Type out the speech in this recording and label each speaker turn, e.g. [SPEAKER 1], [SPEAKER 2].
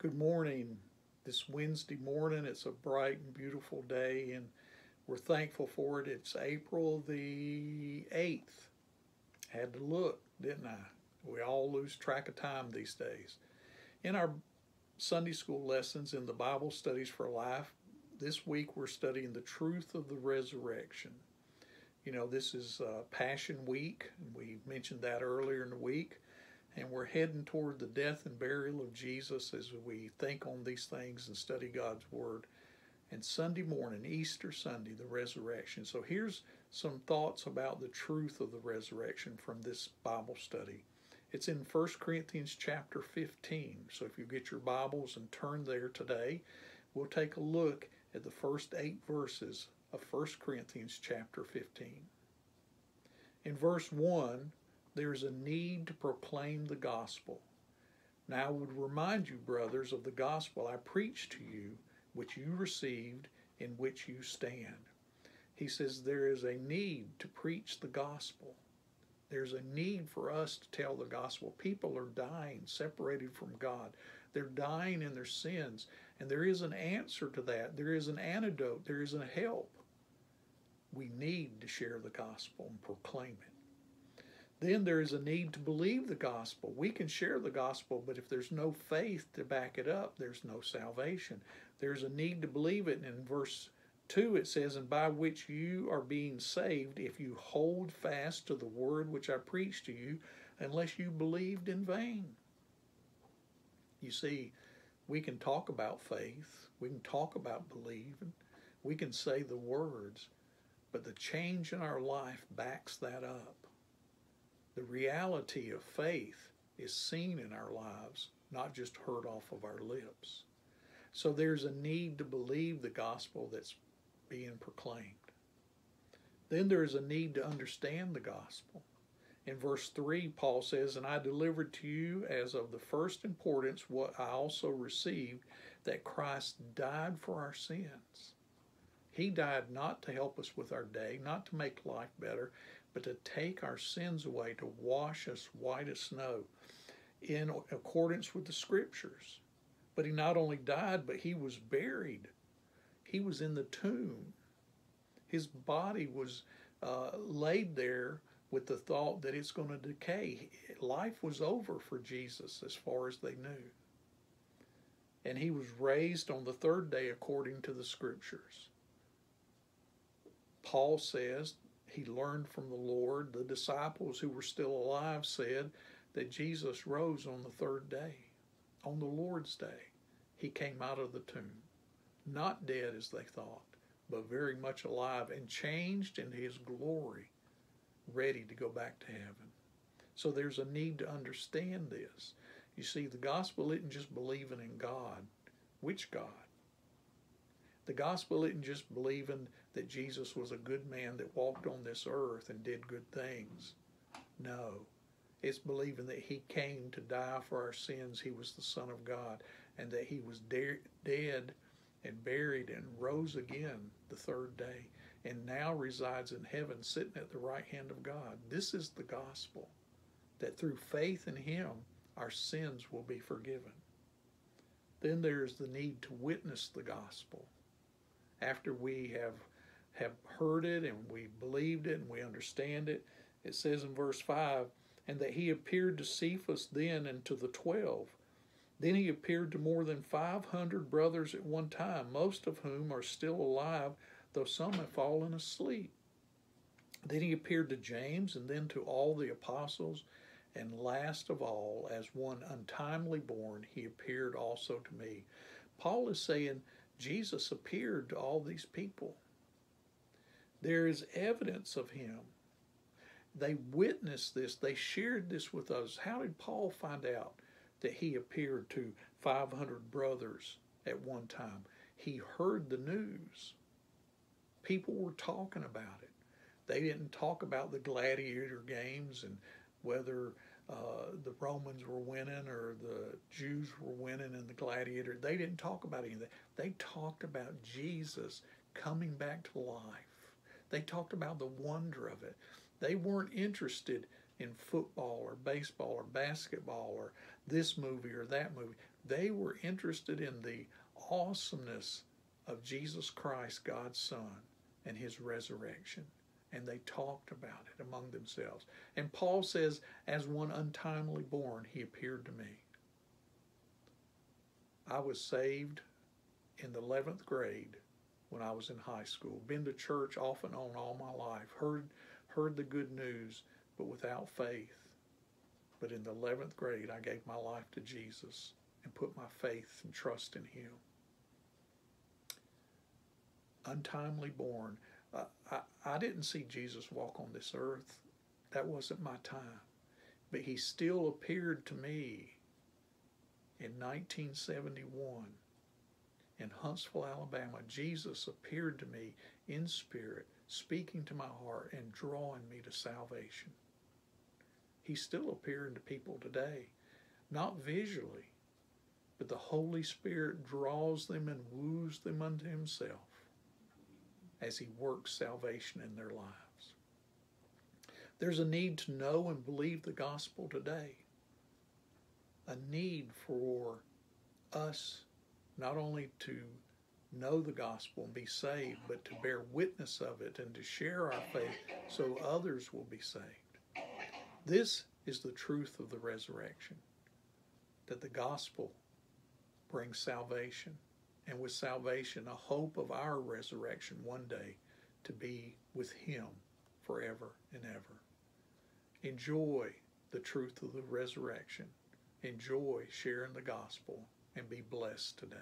[SPEAKER 1] Good morning. This Wednesday morning, it's a bright and beautiful day, and we're thankful for it. It's April the 8th. Had to look, didn't I? We all lose track of time these days. In our Sunday school lessons in the Bible Studies for Life, this week we're studying the truth of the resurrection. You know, this is uh, Passion Week, and we mentioned that earlier in the week and we're heading toward the death and burial of Jesus as we think on these things and study God's Word. And Sunday morning, Easter Sunday, the resurrection. So here's some thoughts about the truth of the resurrection from this Bible study. It's in 1 Corinthians chapter 15. So if you get your Bibles and turn there today, we'll take a look at the first eight verses of 1 Corinthians chapter 15. In verse 1, there's a need to proclaim the gospel. Now I would remind you, brothers, of the gospel I preached to you, which you received, in which you stand. He says there is a need to preach the gospel. There's a need for us to tell the gospel. People are dying, separated from God. They're dying in their sins, and there is an answer to that. There is an antidote. There is a help. We need to share the gospel and proclaim it then there is a need to believe the gospel. We can share the gospel, but if there's no faith to back it up, there's no salvation. There's a need to believe it. And in verse 2, it says, And by which you are being saved, if you hold fast to the word which I preached to you, unless you believed in vain. You see, we can talk about faith, we can talk about believing, we can say the words, but the change in our life backs that up the reality of faith is seen in our lives, not just heard off of our lips. So there's a need to believe the gospel that's being proclaimed. Then there's a need to understand the gospel. In verse 3, Paul says, And I delivered to you as of the first importance what I also received that Christ died for our sins. He died not to help us with our day, not to make life better, but to take our sins away, to wash us white as snow in accordance with the scriptures. But he not only died, but he was buried. He was in the tomb. His body was uh, laid there with the thought that it's going to decay. Life was over for Jesus as far as they knew. And he was raised on the third day according to the scriptures. Paul says he learned from the Lord. The disciples who were still alive said that Jesus rose on the third day, on the Lord's day. He came out of the tomb, not dead as they thought, but very much alive and changed in his glory, ready to go back to heaven. So there's a need to understand this. You see, the gospel isn't just believing in God. Which God? The gospel isn't just believing that Jesus was a good man that walked on this earth and did good things. No. It's believing that he came to die for our sins. He was the Son of God and that he was de- dead and buried and rose again the third day and now resides in heaven sitting at the right hand of God. This is the gospel that through faith in him our sins will be forgiven. Then there's the need to witness the gospel after we have have heard it and we believed it and we understand it. It says in verse 5 and that he appeared to Cephas then and to the twelve. Then he appeared to more than 500 brothers at one time, most of whom are still alive, though some have fallen asleep. Then he appeared to James and then to all the apostles. And last of all, as one untimely born, he appeared also to me. Paul is saying, Jesus appeared to all these people. There is evidence of him. They witnessed this, they shared this with us. How did Paul find out that he appeared to 500 brothers at one time? He heard the news. People were talking about it. They didn't talk about the gladiator games and whether uh, the Romans were winning or the Jews were winning in the gladiator. They didn't talk about anything. They talked about Jesus coming back to life. They talked about the wonder of it. They weren't interested in football or baseball or basketball or this movie or that movie. They were interested in the awesomeness of Jesus Christ, God's Son, and his resurrection. And they talked about it among themselves. And Paul says, as one untimely born, he appeared to me. I was saved in the 11th grade when I was in high school. Been to church off and on all my life. Heard, heard the good news, but without faith. But in the 11th grade, I gave my life to Jesus and put my faith and trust in Him. Untimely born. I, I didn't see Jesus walk on this earth. That wasn't my time. But He still appeared to me in 1971 in Huntsville, Alabama. Jesus appeared to me in spirit, speaking to my heart and drawing me to salvation. He's still appearing to people today, not visually, but the Holy Spirit draws them and woos them unto Himself as He works salvation in their lives. There's a need to know and believe the gospel today, a need for us not only to know the gospel and be saved, but to bear witness of it and to share our faith so others will be saved. This is the truth of the resurrection that the gospel brings salvation, and with salvation, a hope of our resurrection one day to be with Him forever and ever. Enjoy the truth of the resurrection. Enjoy sharing the gospel and be blessed today.